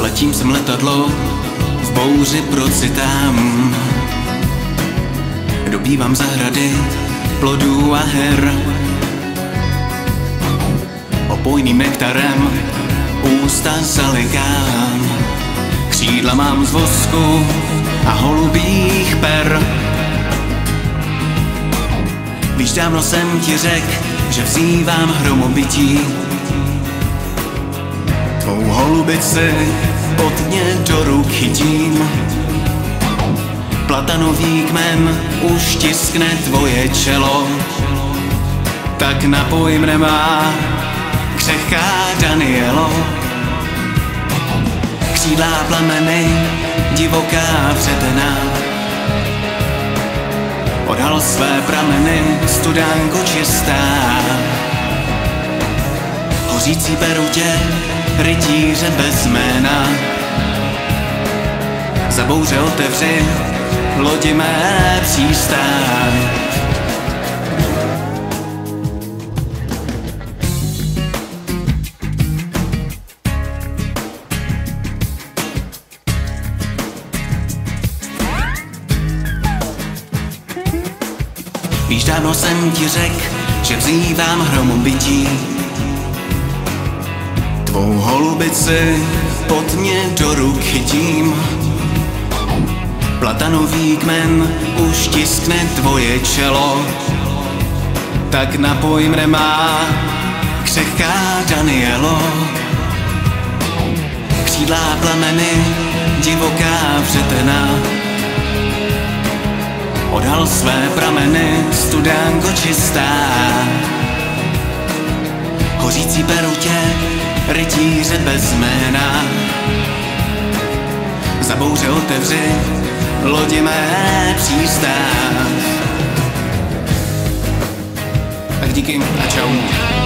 Letím sem letadlo, v bouři procitám. Dobývám zahrady, plodů a her. Opojným nektarem ústa zalikám. Křídla mám z vosku a holubých per. Víš, dávno jsem ti řek, že vzývám hromobytí. Tvou holubici mě do ruk chytím. Platanový kmen už tiskne tvoje čelo, tak napoj mne má křehká Danielo. Křídlá plameny, divoká předena, odhal své prameny, studánko čistá. Hořící perutě, rytíře bez jména. Za bouře otevři lodi mé přístaň. Víš, dávno jsem ti řek, že vzývám hromu bytí. Tvou holubici pod mě do ruk chytím. Platanový kmen už tiskne tvoje čelo, tak napoj mne má křehká Danielo. Křídlá plameny, divoká vřetena, odhal své prameny, studánko čistá. Jména. Za bouře otevři lodi mé přístav. Tak díky a čau.